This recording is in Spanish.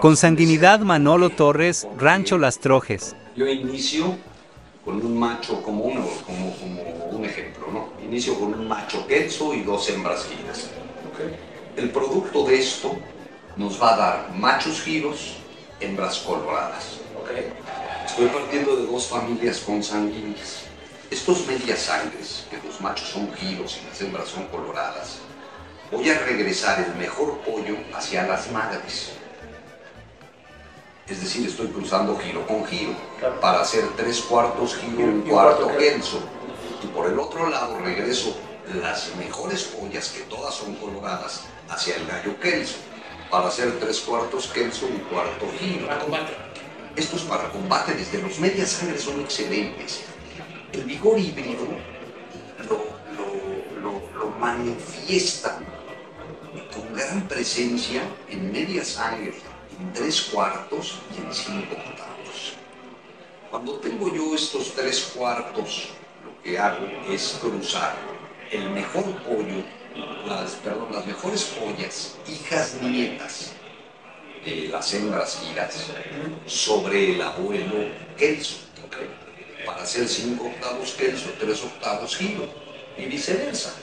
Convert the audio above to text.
Consanguinidad Manolo Torres, Rancho Las Trojes. Yo inicio con un macho como, uno, como, como un ejemplo, ¿no? Inicio con un macho queso y dos hembras giras. El producto de esto nos va a dar machos giros, hembras coloradas. Estoy partiendo de dos familias consanguíneas. Estos medias sangres, que los machos son giros y las hembras son coloradas, voy a regresar el mejor pollo hacia las madres. Es decir, estoy cruzando giro con giro para hacer tres cuartos giro, un cuarto Kelso. Y por el otro lado regreso las mejores pollas, que todas son coloradas, hacia el gallo Kelso para hacer tres cuartos Kelso, un cuarto giro. Para combate. Estos para combate desde los medias sangres son excelentes. El vigor híbrido lo, lo, lo, lo manifiesta con gran presencia en media sangre, en tres cuartos y en cinco octavos. Cuando tengo yo estos tres cuartos, lo que hago es cruzar el mejor pollo, las, perdón, las mejores pollas, hijas nietas de las hembras giras, sobre el abuelo Kelso, para hacer cinco octavos Kelso, tres octavos giro, y viceversa.